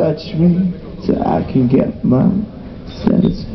touch me so I can get my satisfaction.